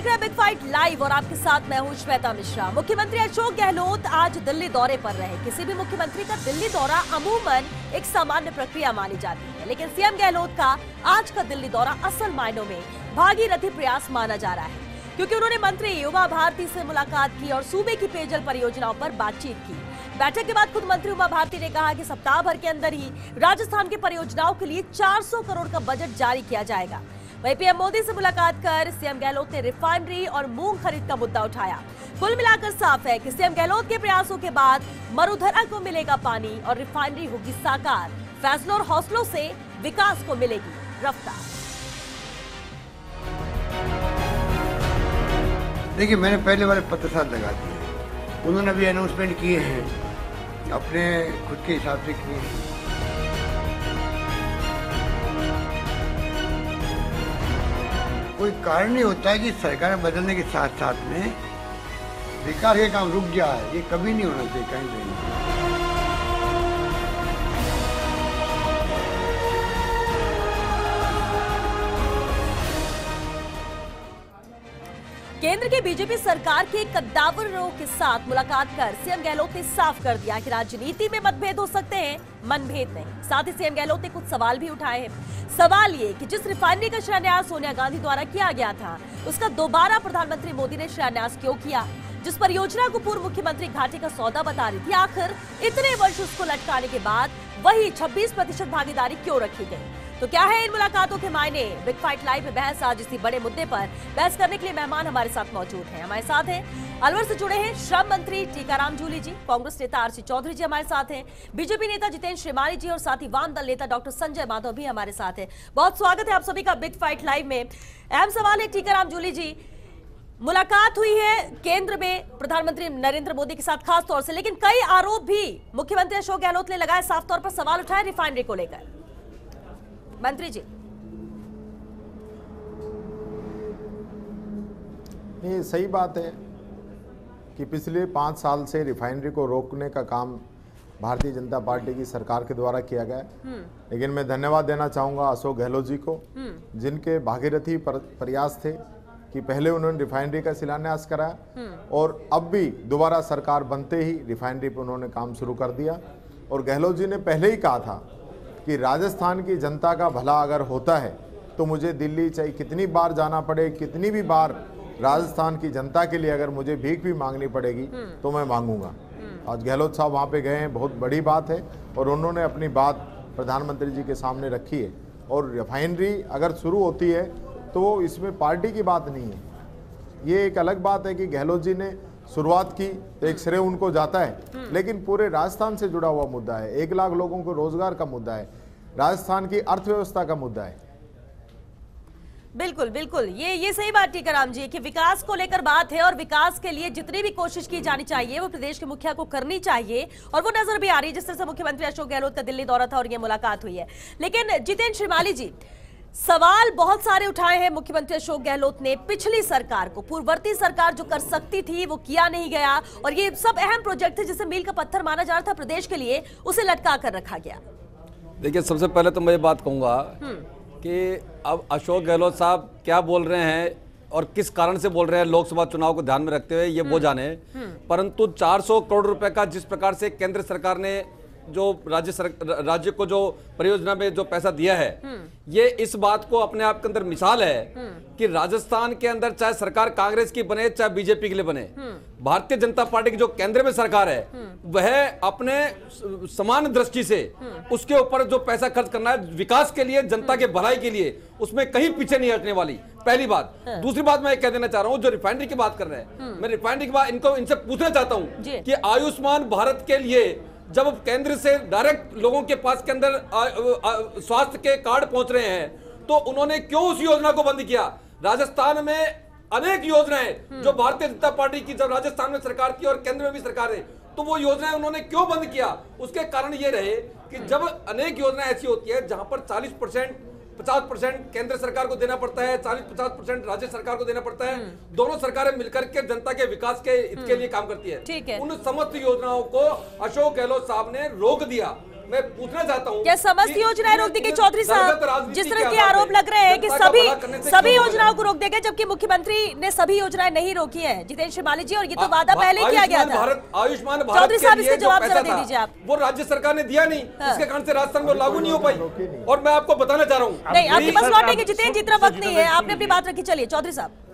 देख रहे हैं, बिग फाइट लाइव और आपके साथ मैं हूँ श्वेता मिश्रा। मुख्यमंत्री अशोक गहलोत आज दिल्ली दौरे पर रहे। किसी भी मुख्यमंत्री का दिल्ली दौरा अमूमन एक सामान्य प्रक्रिया मानी जाती है। लेकिन सीएम गहलोत का आज का दिल्ली दौरा असल मायनों में भागीरथी प्रयास माना जा रहा है। क्योंकि उन्होंने मंत्री युवा भारती से मुलाकात की और सूबे की पेयजल परियोजनाओं पर बातचीत की। बैठक के बाद खुद मंत्री उमा भारती ने कहा कि सप्ताह भर के अंदर ही राजस्थान की परियोजनाओं के लिए 400 करोड़ का बजट जारी किया जाएगा। वहीं पीएम मोदी से मुलाकात कर सीएम गहलोत ने रिफाइनरी और मूंग खरीद का मुद्दा उठाया। कुल मिलाकर साफ़ है कि सीएम गहलोत के प्रयासों के बाद मरुधरा को मिलेगा पानी और रिफाइनरी होगी साकार। फैसलों और हौसलों से विकास को मिलेगी रफ्तार। देखिए, मैंने पहले वाले पत्र साथ लगा दिए। उन्होंने अभी अनाउंसमेंट किए हैं। अपने खुद के हिसाब से किए हैं। कोई कारण नहीं होता है कि सरकार बदलने के साथ साथ में विकास के काम रुक गया है। ये कभी नहीं होना चाहिए, कहीं नहीं। केंद्र की बीजेपी सरकार के कद्दावरों के साथ मुलाकात कर सीएम गहलोत ने साफ़ कर दिया कि राजनीति में मतभेद हो सकते हैं, मनभेद नहीं। साथ ही सीएम गहलोत ने कुछ सवाल भी उठाए हैं। सवाल ये कि जिस रिफाइनरी का शिलान्यास सोनिया गांधी द्वारा किया गया था, उसका दोबारा प्रधानमंत्री मोदी ने शिलान्यास क्यों किया? जिस परियोजना को पूर्व मुख्यमंत्री घाटे का सौदा बता रही थी, आखिर इतने वर्ष उसको लटकाने के बाद वही 26 प्रतिशत भागीदारी क्यों रखी गई? तो क्या है इन मुलाकातों के मायने? बिग फाइट लाइव में बहस आज इसी बड़े मुद्दे पर। बहस करने के लिए मेहमान हमारे साथ मौजूद हैं। हमारे साथ हैं अलवर से जुड़े हैं श्रम मंत्री टीकाराम जूली जी, कांग्रेस नेता आरसी चौधरी जी हमारे साथ हैं, बीजेपी नेता जितेंद्र श्रीमाली जी और साथ ही वाम दल नेता डॉक्टर संजय माधव भी हमारे साथ है। बहुत स्वागत है आप सभी का बिग फाइट लाइव में। अहम सवाल है टीकाराम जूली जी, मुलाकात हुई है केंद्र में प्रधानमंत्री नरेंद्र मोदी के साथ खास तौर से, लेकिन कई आरोप भी मुख्यमंत्री अशोक गहलोत ने लगाए, साफ़ तौर पर सवाल उठाए रिफाइनरी को लेकर। मंत्री जी। नहीं सही बात है कि पिछले पाँच साल से रिफाइनरी को रोकने का काम भारतीय जनता पार्टी की सरकार के द्वारा किया गया लेकिन मैं धन्यवाद देना चाहूँगा अशोक गहलोत जी को जिनके भागीरथी पर, प्रयास थे कि पहले उन्होंने रिफाइनरी का शिलान्यास कराया और अब भी दोबारा सरकार बनते ही रिफाइनरी पर उन्होंने काम शुरू कर दिया। और गहलोत जी ने पहले ही कहा था कि राजस्थान की जनता का भला अगर होता है तो मुझे दिल्ली चाहे कितनी बार जाना पड़े कितनी भी बार राजस्थान की जनता के लिए अगर मुझे भीख भी मांगनी पड़ेगी तो मैं मांगूँगा। आज गहलोत साहब वहाँ पे गए हैं बहुत बड़ी बात है और उन्होंने अपनी बात प्रधानमंत्री जी के सामने रखी है। और रिफाइनरी अगर शुरू होती है तो इसमें पार्टी की बात नहीं है। ये एक अलग बात है कि गहलोत जी ने शुरुआत की तो एक श्रेय उनको जाता है। लेकिन पूरे राजस्थान से जुड़ा हुआ मुद्दा है। एक लाख लोगों को रोज़गार का मुद्दा है। राजस्थान की अर्थव्यवस्था का मुद्दा है। बिल्कुल बिल्कुल। ये ये सही बात टीकाराम जी, कि विकास को लेकर बात है और विकास के लिए जितनी भी कोशिश की जानी चाहिए, वो प्रदेश के मुखिया को करनी चाहिए और वो नज़र भी आ रही है, जिस तरह से मुख्यमंत्री अशोक गहलोत का दिल्ली दौरा था और ये मुलाकात हुई है। लेकिन जितेंद्र श्रीमाली जी, सवाल बहुत सारे उठाए हैं मुख्यमंत्री अशोक गहलोत ने। पिछली सरकार को, पूर्ववर्ती सरकार जो कर सकती थी, वो किया नहीं गया और ये सब अहम प्रोजेक्ट थे जिसे मील का पत्थर माना जा रहा था प्रदेश के लिए, उसे लटका कर रखा गया। देखिए सबसे पहले तो मैं ये बात कहूँगा कि अब अशोक गहलोत साहब क्या बोल रहे हैं और किस कारण से बोल रहे हैं लोकसभा चुनाव को ध्यान में रखते हुए ये वो जाने। परंतु 400 करोड़ रुपए का जिस प्रकार से केंद्र सरकार ने जो राज्य राज्य को जो परियोजना में जो पैसा दिया है ये इस बात को अपने आप के अंदर मिसाल है कि राजस्थान के अंदर चाहे सरकार कांग्रेस की बने चाहे बीजेपी के लिए बने भारतीय जनता पार्टी की जो केंद्र में सरकार है वह अपने समान दृष्टि से उसके ऊपर जो पैसा खर्च करना है विकास के लिए जनता के भलाई के लिए उसमें कहीं पीछे नहीं हटने वाली। पहली बात। दूसरी बात मैं कह देना चाह रहा हूँ जो रिफाइनरी की बात कर रहे हैं मैं रिफाइनरी की बात इनको इनसे पूछना चाहता हूँ कि आयुष्मान भारत के लिए जब केंद्र से डायरेक्ट लोगों के पास के अंदर स्वास्थ्य के कार्ड पहुँच रहे हैं तो उन्होंने क्यों उस योजना को बंद किया? राजस्थान में अनेक योजनाएँ जो भारतीय जनता पार्टी की जब राजस्थान में सरकार थी और केंद्र में भी सरकार है तो वो योजनाएँ उन्होंने क्यों बंद किया? उसके कारण ये रहे कि जब अनेक योजनाएँ ऐसी होती है जहाँ पर 40 परसेंट पचास परसेंट केंद्र सरकार को देना पड़ता है चालीस पचास परसेंट राज्य सरकार को देना पड़ता है। दोनों सरकारें मिलकर के जनता के विकास के इसके लिए काम करती है। है। उन समस्त योजनाओं को अशोक गहलोत साहब ने रोक दिया। मैं पूछना चाहता हूँ क्या समस्त कि योजनाएँ रोक दी गई? चौधरी साहब जिस तरह के आरोप लग रहे हैं कि सभी सभी योजनाओं को रोक दिया गया जबकि मुख्यमंत्री ने सभी योजनाएँ नहीं रोकी है। जितेंद्र शिमाली जी और ये तो वादा पहले किया गया आयुष्मान था। भारत आयुष्मान चौधरी साहब इसके जवाब जरा दे दीजिए आप। वो राज्य सरकार ने दिया नहीं हाँ। इसके कारण से राजस्थान में लागू नहीं हो पाई। और मैं आपको बताना चाह रहा हूँ। नहीं आपके पास लौटेंगे जितेंद्र जितना वक्त नहीं है आपने अपनी बात रखी। चलिए चौधरी साहब।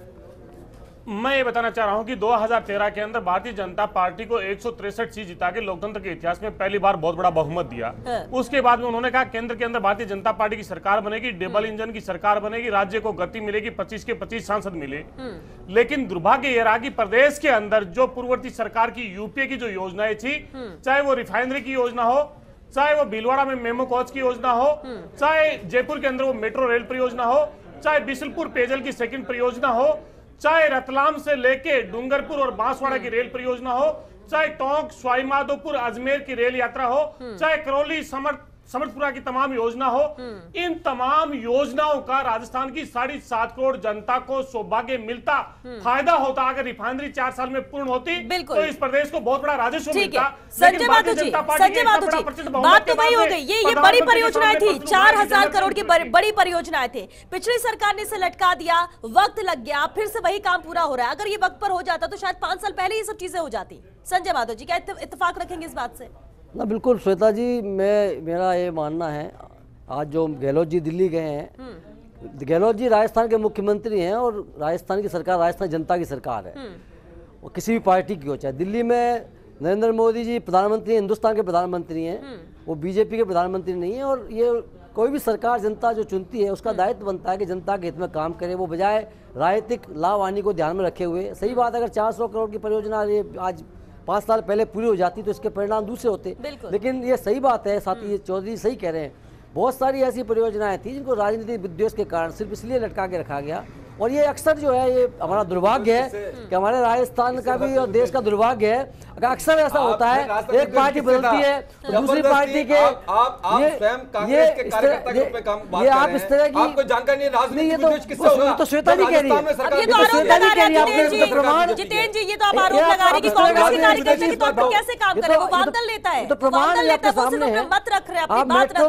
मैं ये बताना चाह रहा हूँ कि 2013 के अंदर भारतीय जनता पार्टी को एक सीट जिता के लोकतंत्र के इतिहास में पहली बार बहुत बड़ा बहुमत दिया हाँ। उसके बाद में उन्होंने कहा केंद्र के अंदर भारतीय जनता पार्टी की सरकार बनेगी डबल हम्म। इंजन की सरकार बनेगी राज्य को गति मिलेगी 25 के 25 सांसद मिले हम्म। लेकिन दुर्भाग्य यह रहा कि प्रदेश के अंदर जो पूर्ववर्ती सरकार की यूपीए की जो योजनाएँ थी हम्म। चाहे वो रिफाइनरी की योजना हो चाहे वो भीलवाड़ा में मेमो कोच की योजना हो। चाहे जयपुर के अंदर वो मेट्रो रेल परियोजना हो चाहे बिशलपुर पेयजल की सेकंड परियोजना हो चाहे रतलाम से लेके डूंगरपुर और बांसवाड़ा की रेल परियोजना हो चाहे टोंक स्वाईमाधोपुर अजमेर की रेल यात्रा हो चाहे करौली समर समर्थपुरा की तमाम योजना हो इन तमाम योजनाओं का राजस्थान की साढ़े सात करोड़ जनता को सौभाग्य मिलता फ़ायदा होता अगर रिफाइनरी चार साल में पूर्ण होती तो इस प्रदेश को बहुत बड़ा राजस्व मिलता। संजय माधव जी संजय जी बात तो वही हो गई। ये ये बड़ी परियोजनाएँ थी। चार हज़ार करोड़ की बड़ी बड़ी परियोजनाएँ थे। पिछली सरकार ने इसे लटका दिया वक्त लग गया फिर से वही काम पूरा हो रहा है। अगर ये वक्त पर हो जाता तो शायद पाँच साल पहले ये सब चीज़ें हो जाती। संजय माधव जी क्या इतफाक रखेंगे इस बात से? ना बिल्कुल श्वेता जी मैं मेरा ये मानना है आज जो गहलोत जी दिल्ली गए हैं गहलोत जी राजस्थान के मुख्यमंत्री हैं और राजस्थान की सरकार राजस्थान जनता की सरकार है। वो किसी भी पार्टी की हो चाहे दिल्ली में नरेंद्र मोदी जी प्रधानमंत्री हैं, हिंदुस्तान के प्रधानमंत्री हैं वो बीजेपी के प्रधानमंत्री नहीं है और ये कोई भी सरकार जनता जो चुनती है उसका दायित्व बनता है कि जनता के हित में काम करे। वो बजाय राजनीतिक लाभ हानि को ध्यान में रखे हुए। सही बात अगर 400 करोड़ की परियोजना ये आज पाँच साल पहले पूरी हो जाती तो इसके परिणाम दूसरे होते। लेकिन ये सही बात है साथ ही ये चौधरी सही कह रहे हैं। बहुत सारी ऐसी परियोजनाएँ थी जिनको राजनीतिक विद्वेष के कारण सिर्फ़ इसलिए लटका के रखा गया और ये अक्सर जो है ये हमारा दुर्भाग्य है कि हमारे राजस्थान का भी और देश का दुर्भाग्य है अक्सर ऐसा होता है एक पार्टी बदलती है तो दूसरी पार्टी के आप आप आप ये आप इस तरह की आपको जानकारी तो-? तो श्वेता जी कह रही है, तो प्रमाण- जी जी। ये तो आप आरोप लगा रहे कि कांग्रेस के कार्यकर्ता के तौर पर कैसे काम ये करे वो ये लेता प्रमाण लेता आपके सामने। आप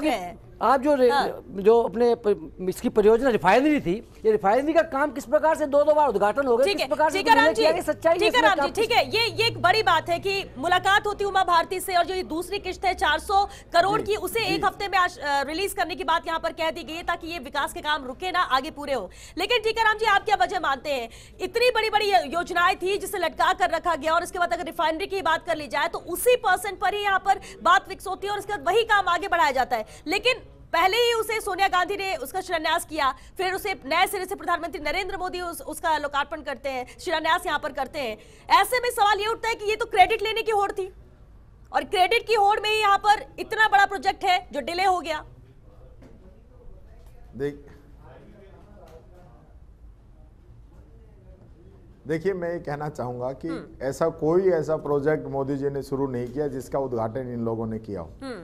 हैं आप जो हाँ। जो अपने इसकी परियोजना रिफाइनरी थी ये रिफाइनरी का काम किस प्रकार से दो दो बार उद्घाटन हो गया ठीक किस है प्रकार से जी सच्चाई है टीकाराम इसमें जी ठीक है ये ये एक बड़ी बात है कि मुलाकात होती उमा भारती से और जो ये दूसरी किश्त है 400 करोड़ की उसे एक हफ़्ते में आज, रिलीज़ करने की बात यहाँ पर कह दी गई है ताकि ये विकास के काम रुके ना आगे पूरे हो। लेकिन टीकाराम जी आप क्या वजह मानते हैं? इतनी बड़ी बड़ी योजनाएँ थी जिसे लटका कर रखा गया और इसके बाद अगर रिफाइनरी की बात कर ली जाए तो उसी परसेंट पर ही यहाँ पर बात फिक्स होती है और उसके बाद वही काम आगे बढ़ाया जाता है। लेकिन पहले ही उसे सोनिया गांधी ने उसका शिलान्यास किया फिर उसे नए सिरे से प्रधानमंत्री नरेंद्र मोदी उस, उसका लोकार्पण करते हैं शिलान्यास यहाँ पर करते हैं। ऐसे में सवाल ये उठता है कि ये तो क्रेडिट लेने की होड़ थी और क्रेडिट की होड़ में ही यहाँ पर इतना बड़ा प्रोजेक्ट है जो डिले हो गया। देख देखिए मैं ये कहना चाहूँगा कि ऐसा कोई ऐसा प्रोजेक्ट मोदी जी ने शुरू नहीं किया जिसका उद्घाटन इन लोगों ने किया हो।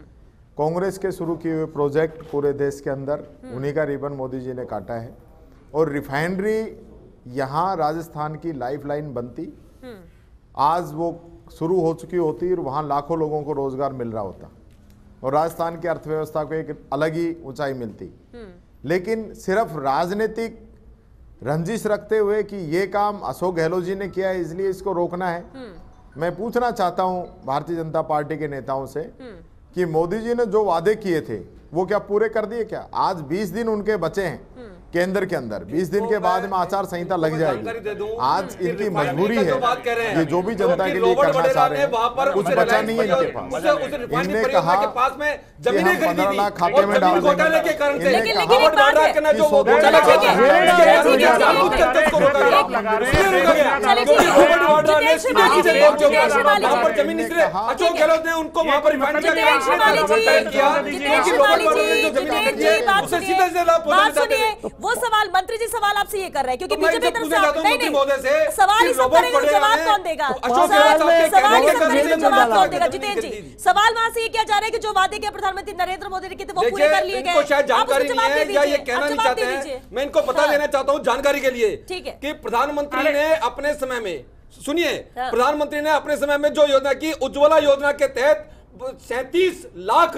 कांग्रेस के शुरू किए हुए प्रोजेक्ट पूरे देश के अंदर उन्हीं का रिबन मोदी जी ने काटा है। और रिफाइनरी यहाँ राजस्थान की लाइफलाइन बनती। आज वो शुरू हो चुकी होती और वहाँ लाखों लोगों को रोज़गार मिल रहा होता। और राजस्थान की अर्थव्यवस्था को एक अलग ही ऊंचाई मिलती। लेकिन सिर्फ़ राजनीतिक रंजिश रखते हुए कि ये काम अशोक गहलोत जी ने किया है इसलिए इसको रोकना है। मैं पूछना चाहता हूँ भारतीय जनता पार्टी के नेताओं से कि मोदी जी ने जो वादे किए थे, वो क्या पूरे कर दिए क्या? आज 20 दिन उनके बचे हैं। केंद्र के अंदर। 20 दिन के बाद में आचार संहिता लग जाएगी। आज इनकी मजबूरी है। रहे हैं, ये जो भी जनता कि लिए करना चाह रहे हैं। कुछ बचा नहीं है इनके पास। इनने कहा के हम खरीदी। 15 थी लाख खाते में डाल देंगे। है। उनको वहाँ पर है, सीधे वो सवाल मंत्री जी सवाल आपसे ये कर रहे हैं क्योंकि तो बीजेपी तरफ़ से आप नहीं नहीं सवाल ही सब करेंगे जवाब कौन देगा? सवाल ही सब करेंगे जवाब कौन देगा? जितेंद्र जी सवाल वहाँ से ये किया जा रहा है कि जो वादे किया प्रधानमंत्री नरेंद्र मोदी ने किए वो पूरे कर लिए गए। जानकारी नहीं है या ये कहना नहीं चाहते हैं। मैं इनको पता हाँ। देना चाहता हूँ जानकारी के लिए ठीक है। कि प्रधानमंत्री ने अपने समय में सुनिए हाँ। प्रधानमंत्री ने अपने समय में जो योजना की उज्ज्वला योजना के तहत सैतीस लाख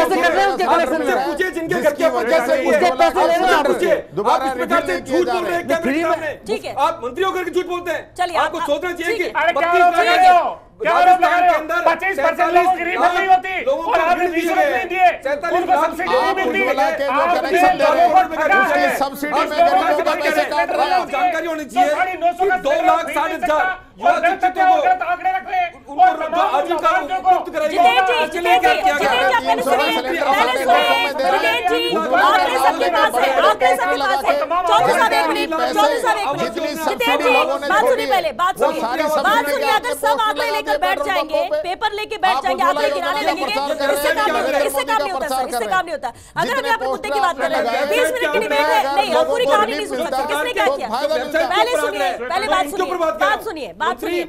पैसे कर रहे हैं उसके कनेक्शन से पूछे जिनके घर के ऊपर कैसे उसके पैसे ले रहे हैं। आपसे आप इस प्रकार से झूठ बोल रहे हैं फ्री में? ठीक है। आप मंत्रियों करके झूठ बोलते हैं। चलिए आपको सोचना चाहिए कि अरे क्या हो रहा है क्या हो रहा है अंदर 25 परसेंट लोगों की गरीब नहीं होती। और आपने रिश्वत नहीं दिए। उनको सब्सिडी नहीं मिलती। है सब्सिडी में गरीबों का पैसे काट रहे हैं। जानकारी होनी चाहिए तो दो लाख साढ़े चार युवा शिक्षकों को आंकड़े रख ले उनको आजीव अगर सब आंकड़े लेकर पेपर लेके बैठ जाएँगे आंकड़े गिराने लगेंगे इससे काम नहीं होता इससे काम नहीं होता सर इससे काम नहीं होता। अगर हम यहाँ पे मुद्दे की बात कर रहे हैं बीस मिनट की डिबेट है नहीं हम पूरी कहानी नहीं सुन सकते किसने क्या किया? पहले सुनिए पहले बात सुनिए बात सुनिए बात सुनिए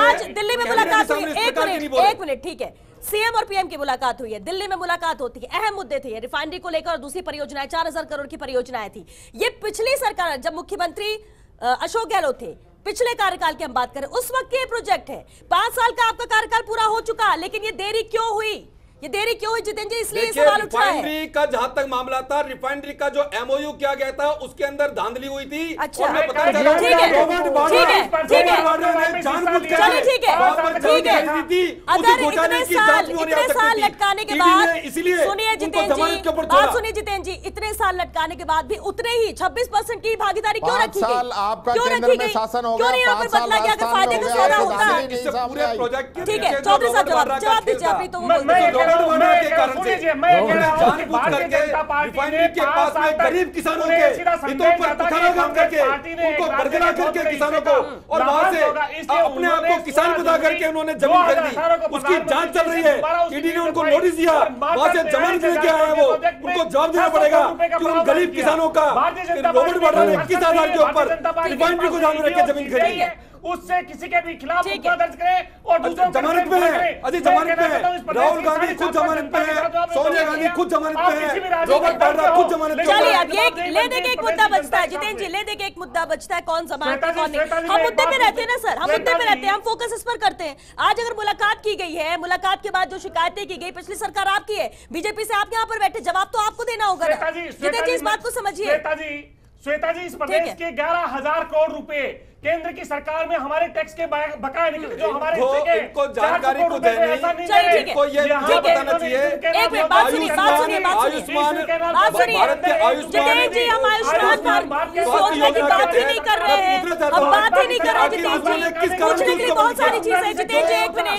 आज दिल्ली में मुलाकात मुलाकात हुई एक मिनट एक मिनट ठीक है। सीएम और पीएम की मुलाकात हुई है दिल्ली में मुलाकात होती है अहम मुद्दे थे रिफाइनरी को लेकर और दूसरी परियोजनाएँ चार हज़ार करोड़ की परियोजनाएँ थी। ये पिछली सरकार जब मुख्यमंत्री अशोक गहलोत थे पिछले कार्यकाल की हम बात करें उस वक्त के प्रोजेक्ट है। पाँच साल का आपका कार्यकाल पूरा हो चुका लेकिन ये देरी क्यों हुई? ये देरी क्यों हुई जितेंद्र जी? इसलिए सवाल उठ रहा है। रिफाइनरी का जहाँ तक मामला था रिफाइनरी का जो एमओयू किया गया था उसके अंदर धांधली हुई थी। अच्छा। ठीक है ठीक है ठीक है चलो ठीक है। ठीक है। अगर इतने साल इतने साल लटकाने के बाद इसीलिए सुनिए जितेंद्र जी। बात सुनिए जितेंद्र जी इतने साल लटकाने के बाद भी उतने ही छब्बीस परसेंट की भागीदारी क्यों रखी गई? क्यों रखी गई? क्यों नहीं यहाँ पर बदला गया? अगर फ़ायदे का सौदा होता ठीक है तो चौधरी साहब जवाब जवाब दीजिए आप तो किसानों के किसानों को और वहाँ से अपने आप को किसान बता करके उन्होंने ज़मीन दी उसकी जाँच चल रही है ईडी ने उनको नोटिस दिया वहाँ से जमानत लेके आए हैं वो उनको जवाब देना पड़ेगा की उन गरीब किसानों का रॉबर्ट वाड्रा ने किस आधार के ऊपर रिफाइनरी को ध्यान ज़मीन खरीदी उससे किसी के भी खिलाफ मुकदमा दर्ज करें और दूसरों जमानत पे है। अजी जमानत पे है राहुल गांधी खुद जमानत पे है। सोनिया गांधी खुद जमानत पे है। रॉबर्ट वाड्रा खुद जमानत पे चलिए अब ये ले दे के एक मुद्दा बचता है। जितेंद्र जी ले दे के एक मुद्दा बचता है। कौन जमानत है कौन नहीं? हम मुद्दे पे रहते हैं ना सर। हम मुद्दे पे रहते हैं हम फोकस इस पर करते हैं। आज अगर मुलाकात की गई है मुलाकात के बाद जो शिकायतें की गई पिछली सरकार आपकी है बीजेपी से आप यहाँ पर बैठे जवाब तो आपको देना होगा जितेंद्र जी इस बात को समझिए। श्वेता जी इस प्रदेश के ग्यारह हज़ार करोड़ रुपए केंद्र की सरकार में हमारे टैक्स के बकाया निकल जो हमारे इनको जानकारी को देनी इनको ये मुझे बताना चाहिए। आयुष्मान भारत के आयुष्मान जी हम आयुष्मान भारत की नहीं कर रहे हैं। अब बात ही नहीं कर रहे जितेंद्र जी। किस कारण से लिए बहुत सारी चीज़ें हैं जितेंद्र जी एक मिनट।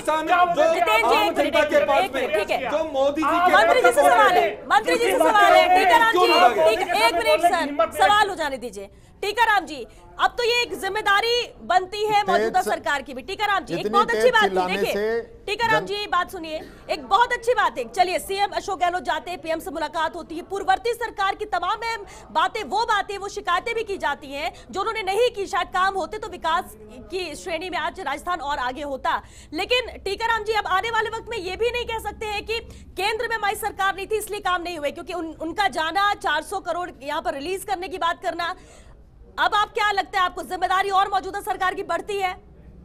जितेंद्र जी एक मिनट एक मिनट ठीक है। जो मोदी जी के मंत्री जी से सवाल है मंत्री जी से सवाल है ठीक है एक मिनट सर सवाल हो जाने दीजिए। टीकाराम जी। अब तो ये एक ज़िम्मेदारी बनती है मौजूदा सरकार की भी। टीकाराम जी एक बहुत अच्छी बात थी देखिए। टीकाराम जी बात सुनिए। एक बहुत अच्छी बात है। चलिए सीएम अशोक गहलोत जाते पीएम से मुलाकात होती है। पूर्ववर्ती सरकार की तमाम अहम बातें वो बातें वो शिकायतें भी की जाती हैं जो उन्होंने नहीं की। शायद काम होते तो विकास की श्रेणी में आज राजस्थान और आगे होता। लेकिन टीकाराम जी अब आने वाले वक्त में ये भी नहीं कह सकते हैं कि केंद्र में हमारी सरकार नहीं थी इसलिए काम नहीं हुए। क्योंकि उनका जाना चार सौ करोड़ यहाँ पर रिलीज़ करने की बात करना अब आप क्या लगता है आपको ज़िम्मेदारी और मौजूदा सरकार की बढ़ती है?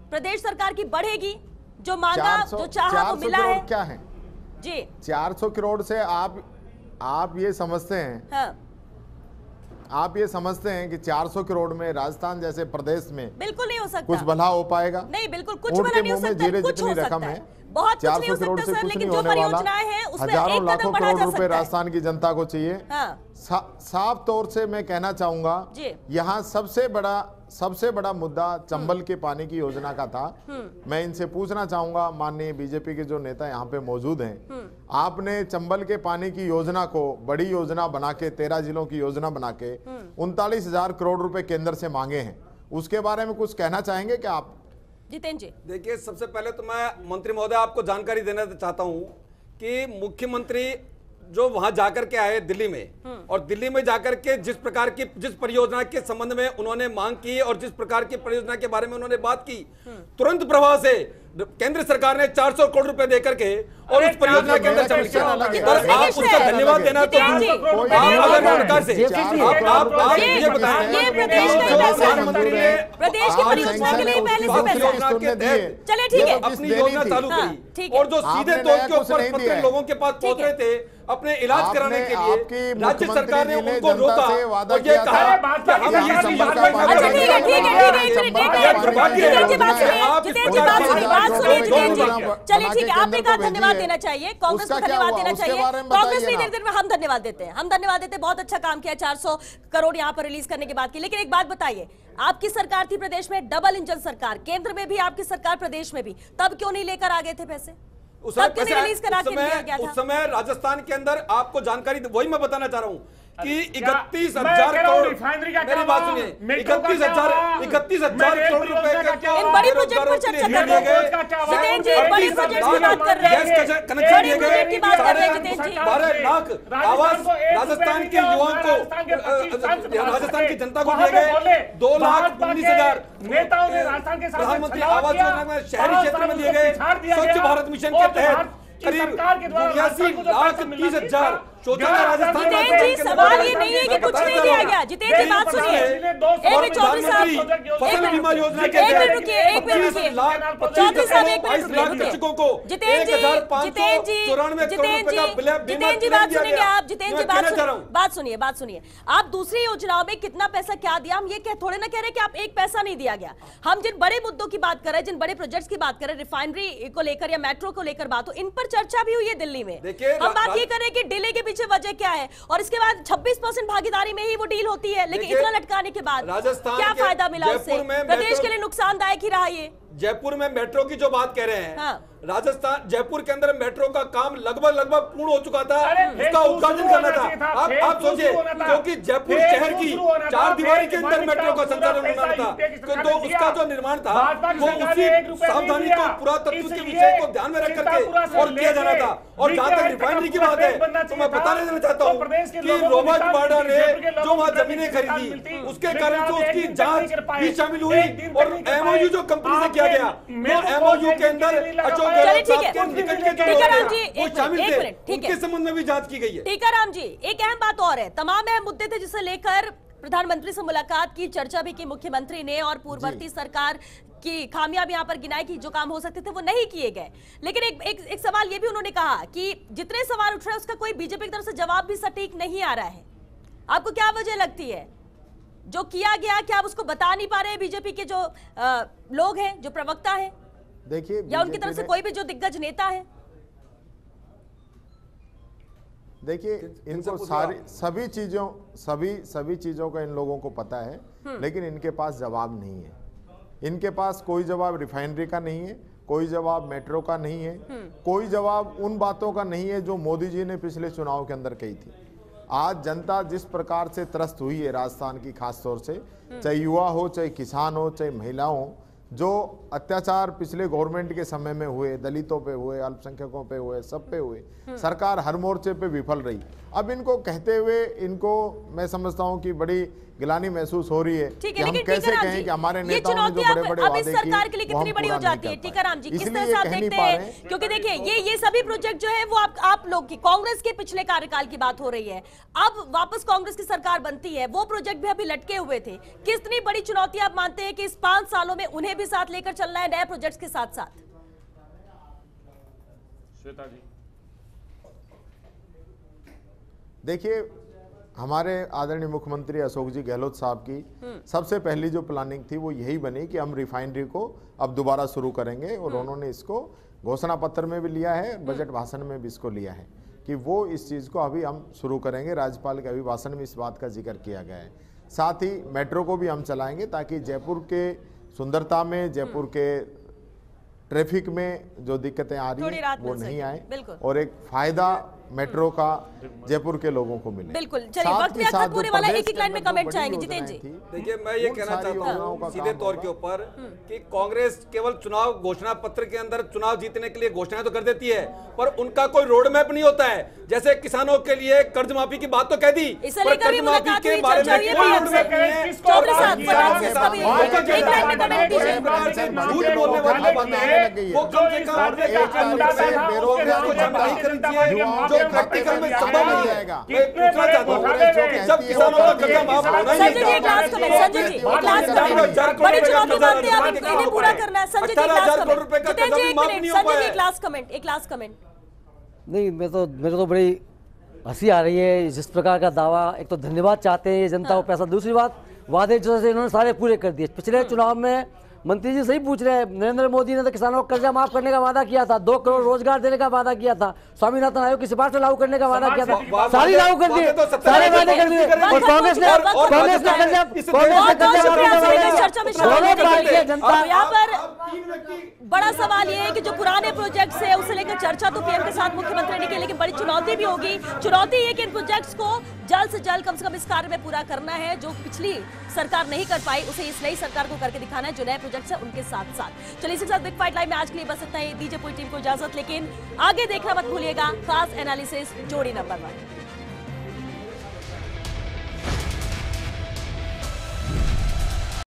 प्रदेश सरकार की बढ़ेगी? जो मांगा जो चाहा वो मिला है। क्या है? जी। 400 करोड़ से आप आप ये समझते हैं? हाँ। आप ये समझते हैं कि 400 करोड़ में राजस्थान जैसे प्रदेश में बिल्कुल नहीं हो सकता। कुछ भला हो पाएगा? नहीं बिल्कुल कुछ भला नहीं हो सकता कुछ हो सकता है। उसमें हज़ारों एक कदम लाखों बढ़ा करोड़ हज़ारों लाखों करोड़ है। राजस्थान की जनता को चाहिए। हाँ। साफ़ तौर से मैं कहना चाहूँगा यहाँ सबसे बड़ा सबसे बड़ा मुद्दा चंबल के पानी की योजना का था। मैं इनसे पूछना चाहूँगा माननीय बीजेपी के जो नेता यहाँ पे मौजूद हैं आपने चंबल के पानी की योजना को बड़ी योजना बना के तेरह जिलों की योजना बना के उनतालीस हज़ार करोड़ रुपए केंद्र से मांगे हैं। उसके बारे में कुछ कहना चाहेंगे क्या आप? जितेंद्र जी। देखिए सबसे पहले तो मैं मंत्री महोदय आपको जानकारी देना चाहता हूँ कि मुख्यमंत्री जो वहाँ जाकर के आए दिल्ली में और दिल्ली में जाकर के जिस प्रकार की जिस परियोजना के संबंध में उन्होंने मांग की और जिस प्रकार की परियोजना के बारे में उन्होंने बात की तुरंत प्रभाव से केंद्र सरकार ने 400 करोड़ रुपए देकर के और उस परियोजना के अंदर शामिल किया पर आप उसका धन्यवाद देना तो आप अगर सरकार से आप आप आप ये- बताएँ ये प्रदेश का पैसा- प्रधानमंत्री ने प्रदेश की परियोजना के लिए पहले से पैसा योजना के तहत दिए। चलिए, ठीक ये है। अपनी योजना। चालू हाँ, करी ठीक है। और जो सीधे तौर के ऊपर पत्र है। लोगों के पास ठीक पहुँच रहे है। थे अपने इलाज कराने के लिए राज्य सरकार ने उनको रोका और ये किया था कहा कि हम? ये का अच्छा ठीक है ठीक है ठीक है दुर्भाग्य है। आप इस प्रकार बात सुनिए जो। जितेंद्र जी। चलिए ठीक है आपने कहा धन्यवाद देना चाहिए कांग्रेस को धन्यवाद देना चाहिए। कांग्रेस लीडर ना। में हम धन्यवाद देते हैं। हम धन्यवाद देते हैं बहुत अच्छा काम किया 400 करोड़ यहाँ पर रिलीज़ करने की बात की। लेकिन एक बात बताइए आपकी सरकार थी प्रदेश में डबल इंजन सरकार केंद्र में भी आपकी सरकार प्रदेश में भी तब क्यों नहीं लेकर आ गए थे पैसे? उस समय राजस्थान के अंदर आपको जानकारी वही मैं बताना चाह रहा हूँ। कि इकतीस हज़ार कह रहा हूँ करोड़ रिफाइनरी का मेरी बात सुनिए। इकतीस हज़ार इकतीस हज़ार करोड़ रुपए का इन? बड़ी प्रोजेक्ट पर चर्चा कर रहे हैं? जितेंद्र जी बड़ी प्रोजेक्ट की बात कर रहे हैं। कनेक्शन दिए गए साढ़े बारह लाख आवास राजस्थान के युवाओं को राजस्थान के 25 संत राजस्थान की जनता को दिए गए। दो लाख उन्नीस हज़ार नेताओं ने राजस्थान के प्रधानमंत्री आवास योजना में शहरी क्षेत्र में दिए गए। स्वच्छ भारत मिशन के तहत करीब सरकार के द्वारा उन्यासी लाख तीस हज़ार जितेंद्र जी सवाल ये नहीं है कि कुछ नहीं दिया गया। जितेंद्र जी बात सुनिए। एक मिनट चौधरी साहब एक मिनट रुकिए एक मिनट रुकिए। चौधरी साहब एक मिनट रुकिए। जितेंद्र जी जितेंद्र जी जितेंद्र जी जितेंद्र जी बात सुनेंगे आप जितेंद्र जी बात बात सुनिए बात सुनिए। आप दूसरी योजनाओं में कितना पैसा क्या दिया? हम ये थोड़े ना कह रहे कि आप एक पैसा नहीं दिया गया। हम जिन बड़े मुद्दों की बात कर रहे हैं जिन बड़े प्रोजेक्ट्स की बात कर रहे हैं रिफाइनरी को लेकर या मेट्रो को लेकर बात हो इन पर चर्चा भी हुई है दिल्ली में। हम बात ये कर रहे हैं कि डिले के पीछे वजह क्या है? और इसके बाद 26 परसेंट भागीदारी में ही वो डील होती है। लेकिन इतना लटकाने के बाद राजस्थान क्या फ़ायदा मिला उससे? प्रदेश के लिए नुकसानदायक ही रहा ये। जयपुर में मेट्रो की जो बात कह रहे हैं हाँ। राजस्थान जयपुर के अंदर मेट्रो का काम लगभग लगभग पूर्ण हो चुका था उसका उद्घाटन करना था आप आप सोचिए। क्योंकि जयपुर शहर की चार दीवारी के अंदर मेट्रो का का संचालन होना था की तो उसका। जो निर्माण था वो उसी सावधानी। को पुरातत्व के विषय को ध्यान में रख करके और किया जाना था और जहाँ तक रिफाइनरी की बात है तो मैं बताने देना चाहता हूँ की के कि रोबर्ट निकाल ने जो वहाँ को जमीनें खरीदी उसके कारण एक उसकी जाँच। भी शामिल हुई और एमओयू जो कंपनी से किया गया वो एमओयू के अंदर अशोक। चलिए, ठीक है। टीकाराम जी, एक मिनट, ठीक है। संबंध में भी जाँच की गई है। टीकाराम जी एक अहम बात और है। तमाम अहम मुद्दे थे जिसे लेकर प्रधानमंत्री से मुलाकात की चर्चा भी की मुख्यमंत्री ने और पूर्ववर्ती सरकार की खामियाँ यहाँ पर गिनाई की जो काम हो सकते थे वो नहीं किए गए। लेकिन एक एक, एक सवाल ये भी उन्होंने कहा कि जितने सवाल उठ रहे हैं उसका कोई बीजेपी की तरफ़ से जवाब भी सटीक नहीं आ रहा है। आपको क्या वजह लगती है? जो किया गया क्या आप उसको बता नहीं पा रहे बीजेपी के जो अ, लोग हैं जो प्रवक्ता हैं? देखिए या उनकी तरफ़ से कोई भी जो दिग्गज नेता है देखिए इनको सारी सभी चीज़ों सभी सभी चीज़ों का इन लोगों को पता है हम्म। लेकिन इनके पास जवाब नहीं है इनके पास कोई जवाब रिफाइनरी का नहीं है कोई जवाब मेट्रो का नहीं है हम्म। कोई जवाब उन बातों का नहीं है जो मोदी जी ने पिछले चुनाव के अंदर कही थी आज जनता जिस प्रकार से त्रस्त हुई है राजस्थान की खास तौर से हम्म। चाहे युवा हो चाहे किसान हो चाहे महिला हो जो अत्याचार पिछले गवर्नमेंट के समय में हुए दलितों पे हुए अल्पसंख्यकों पे हुए सब पे हुए हम्म। सरकार हर मोर्चे पे विफल रही अब इनको कहते हुए इनको मैं समझता हूँ कि बड़ी गिलानी महसूस हो रही है कि हम कैसे कहें कि हमारे नेताओं ने जो बड़े बड़े वादे सरकार के लिए कितनी बड़ी हो जाती है। टीकाराम जी किस तरह से आप देखते हैं। क्योंकि देखिए ये ये सभी प्रोजेक्ट जो है वो आप आप लोग की कांग्रेस के पिछले कार्यकाल की बात हो रही है अब वापस कांग्रेस की सरकार बनती है वो प्रोजेक्ट भी अभी लटके हुए थे कितनी बड़ी चुनौती आप मानते हैं कि इस पाँच सालों में उन्हें भी साथ लेकर चलना है नए प्रोजेक्ट्स के साथ साथ। श्वेता जी। देखिए हमारे आदरणीय मुख्यमंत्री अशोक जी गहलोत साहब की सबसे पहली जो प्लानिंग थी वो यही बनी कि हम रिफाइनरी को अब दोबारा शुरू करेंगे और उन्होंने इसको घोषणा पत्र में भी लिया है बजट भाषण में भी इसको लिया है कि वो इस चीज़ को अभी हम शुरू करेंगे। राज्यपाल के अभिभाषण में इस बात का ज़िक्र किया गया है। साथ ही मेट्रो को भी हम चलाएँगे ताकि जयपुर के सुंदरता में जयपुर के ट्रैफ़िक में जो दिक्कतें आ रही है हैं वो नहीं आए। और एक फ़ायदा मेट्रो का जयपुर के लोगों को मिले। बिल्कुल। चलिए, वक्त भी आखिर होने वाला एक-एक के लाइन में कमेंट चाहेंगे। जितेंद्र जी। देखिए मैं ये कहना चाहता हूँ सीधे तौर के ऊपर कि कांग्रेस केवल चुनाव घोषणा पत्र के अंदर चुनाव जीतने के लिए घोषणाएँ तो कर देती है पर उनका कोई रोड मैप नहीं होता है। जैसे किसानों के लिए कर्ज माफ़ी की बात तो कह दी पर कर्ज माफ़ी के बारे में कोई रोड। मैप एक झूठ बोलने वाली बात वो कम से कम एक बेरोजगारी प्रैक्टिकल में है। हूँ। है किसानों का कर्जा माफ़ होना ही। बड़ी चुनौती मानते हैं आप इन्हें पूरा करना है। संजय जी लास्ट कमेंट जितेंद्र जी एक मिनट संजय जी एक लास्ट कमेंट एक लास्ट कमेंट नहीं मैं तो मेरे तो बड़ी हँसी आ रही है। जिस प्रकार का दावा एक तो धन्यवाद चाहते हैं ये जनता को पैसा। दूसरी बात वादे जो इन्होंने सारे पूरे कर दिए। पिछले चुनाव में मंत्री जी सही पूछ रहे हैं। नरेंद्र मोदी ने तो किसानों का कर्जा माफ़ करने का वादा किया था दो करोड़ रोज़गार देने का वादा किया था स्वामीनाथन आयोग की सिफारिश लागू करने का वादा किया था। सारी लागू कर दिए तो सारे वादे कर दिए। और कांग्रेस ने कांग्रेस ने कर्जा कांग्रेस ने कर्जा जनता बड़ा सवाल ये है कि जो पुराने प्रोजेक्ट्स है उसे लेकर चर्चा तो पीएम के साथ मुख्यमंत्री ने की, लेकिन बड़ी चुनौती भी होगी। चुनौती ये कि इन प्रोजेक्ट्स को जल्द से जल्द कम से कम इस कार्य में पूरा करना है, जो पिछली सरकार नहीं कर पाई, उसे इस नई सरकार को करके दिखाना है, जो नए प्रोजेक्ट्स है उनके साथ साथ चलिए, इसी साथ बिग फाइट लाइव में आज के लिए बस इतना ही। दीजिए पूरी टीम को इजाज़त, लेकिन आगे देखना मत भूलिएगा। खास एनालिसिस जोड़ी नंबर वन